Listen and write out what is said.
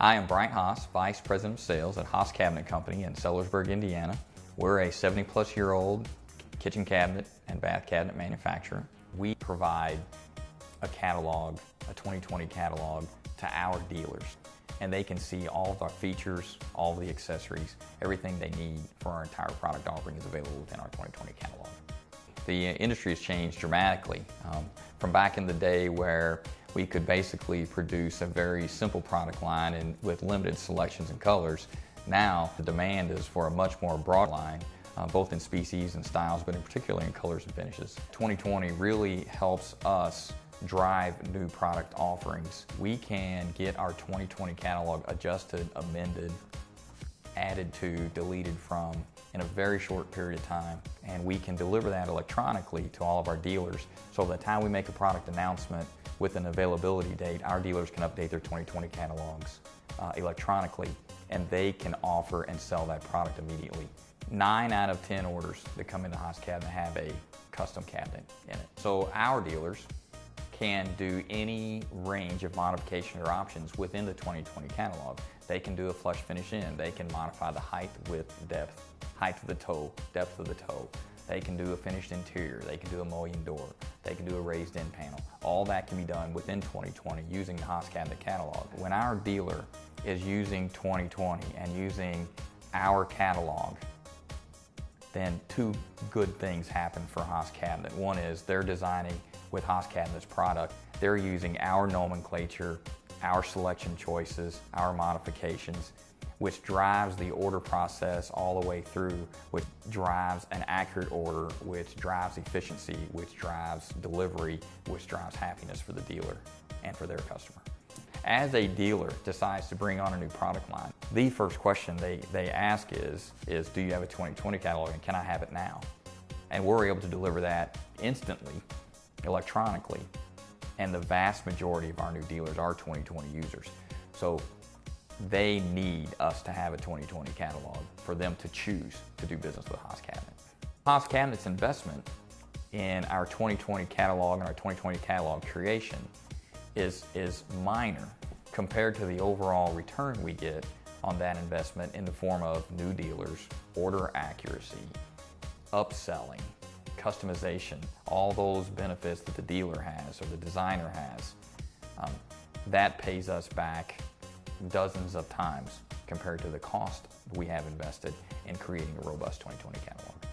I am Bryant Haas, Vice President of Sales at Haas Cabinet Company in Sellersburg, Indiana. We're a 70 plus year old kitchen cabinet and bath cabinet manufacturer. We provide a catalog, a 2020 catalog, to our dealers. And they can see all of our features, all of the accessories, everything they need for our entire product offering is available within our 2020 catalog. The industry has changed dramatically um, from back in the day where we could basically produce a very simple product line and with limited selections and colors. Now the demand is for a much more broad line, uh, both in species and styles, but in particular in colors and finishes. 2020 really helps us drive new product offerings. We can get our 2020 catalog adjusted, amended, added to, deleted from in a very short period of time. And we can deliver that electronically to all of our dealers. So by the time we make a product announcement with an availability date, our dealers can update their 2020 catalogs uh, electronically and they can offer and sell that product immediately. Nine out of 10 orders that come into Haas Cabinet have a custom cabinet in it. So our dealers can do any range of modification or options within the 2020 catalog. They can do a flush finish in, they can modify the height, width, depth, height of the toe, depth of the toe. They can do a finished interior, they can do a mullion door, they can do a raised in panel. All that can be done within 2020 using the Haas Cabinet catalog. When our dealer is using 2020 and using our catalog, then two good things happen for Haas Cabinet. One is they're designing with Haas Cabinet's product. They're using our nomenclature, our selection choices, our modifications, which drives the order process all the way through, which drives an accurate order, which drives efficiency, which drives delivery, which drives happiness for the dealer and for their customer. As a dealer decides to bring on a new product line, the first question they, they ask is, is do you have a 2020 catalog and can I have it now? And we're able to deliver that instantly, electronically, and the vast majority of our new dealers are 2020 users. So they need us to have a 2020 catalog for them to choose to do business with Haas Cabinet. Haas Cabinet's investment in our 2020 catalog and our 2020 catalog creation is, is minor compared to the overall return we get on that investment in the form of new dealers, order accuracy, upselling, customization, all those benefits that the dealer has or the designer has. Um, that pays us back dozens of times compared to the cost we have invested in creating a robust 2020 catalog.